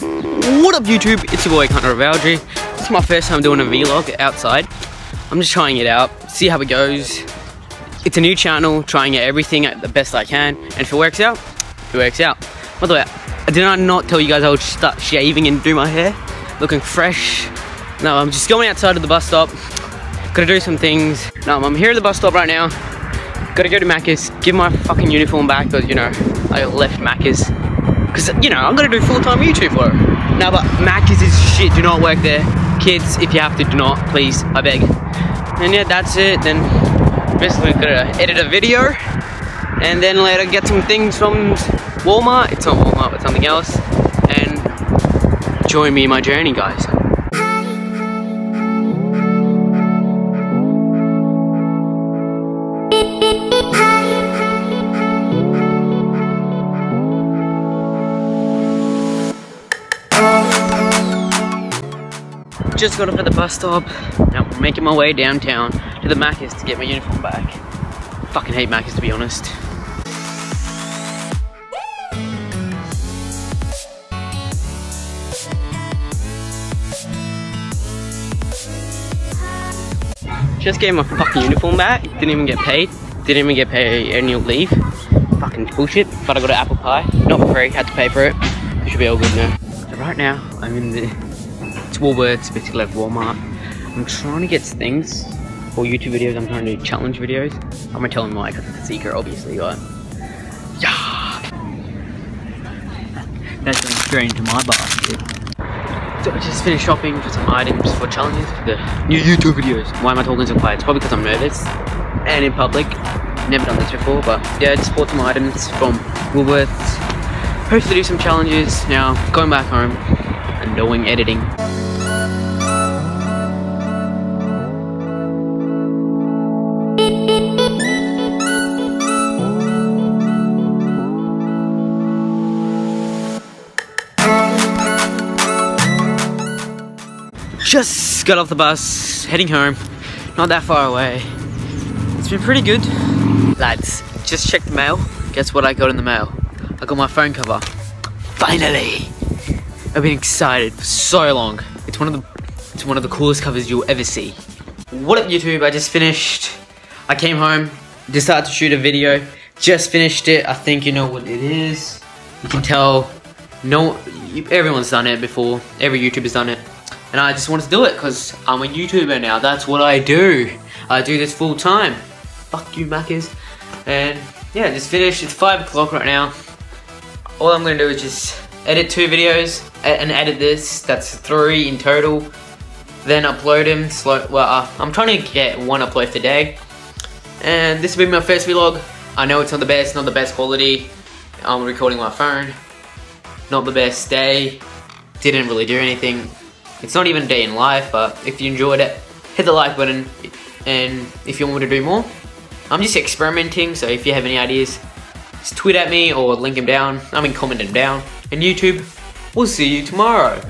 What up YouTube? It's your boy Kano Ravalji. This is my first time doing a vlog outside. I'm just trying it out, see how it goes. It's a new channel, trying out everything the best I can, and if it works out, it works out. By the way, did I not tell you guys I would start shaving and do my hair? Looking fresh. No, I'm just going outside of the bus stop. Gotta do some things. No, I'm here at the bus stop right now. Gotta go to Macca's, give my fucking uniform back because, you know, I left Macca's. Because, you know, I'm going to do full-time YouTube work. Now, but Macca's is his shit. Do not work there. Kids, if you have to, do not. Please, I beg. And yeah, that's it. Then, basically, to edit a video. And then later get some things from Walmart. It's not Walmart, but something else. And join me in my journey, guys. Just got off at the bus stop. Now I'm making my way downtown to the Macca's to get my uniform back. Fucking hate Macca's to be honest. Just gave my fucking uniform back. Didn't even get paid. Didn't even get paid annual leave. Fucking bullshit. But I got an apple pie. Not for free. Had to pay for it. It should be all good now. So right now, I'm in the Woolworths, basically like Walmart. I'm trying to get things for YouTube videos. I'm trying to do challenge videos. I'm gonna tell him why because it's a secret, obviously. But yeah, that's going straight into my basket. So I just finished shopping for some items for challenges for the new YouTube videos. Why am I talking so quiet? It's probably because I'm nervous and in public. Never done this before, but yeah, I just bought some items from Woolworths. Hopefully to do some challenges. Now, going back home and doing editing. Just got off the bus, heading home. Not that far away. It's been pretty good. Lads, just checked the mail. Guess what I got in the mail? I got my phone cover. Finally! I've been excited for so long. It's one of the it's one of the coolest covers you'll ever see. What up YouTube? I just finished. I came home, decided to shoot a video. Just finished it. I think you know what it is. You can tell no everyone's done it before. Every YouTuber's done it. And I just wanted to do it because I'm a YouTuber now. That's what I do. I do this full time. Fuck you, Maccas. And yeah, just finished. It's 5 o'clock right now. All I'm going to do is just edit two videos and edit this. That's three in total. Then upload them. Slow. Well, uh, I'm trying to get one upload today. And this will be my first vlog. I know it's not the best, not the best quality. I'm recording my phone. Not the best day. Didn't really do anything. It's not even a day in life, but if you enjoyed it, hit the like button. And if you want me to do more, I'm just experimenting, so if you have any ideas, just tweet at me or link them down. I mean, comment them down. And YouTube, we'll see you tomorrow.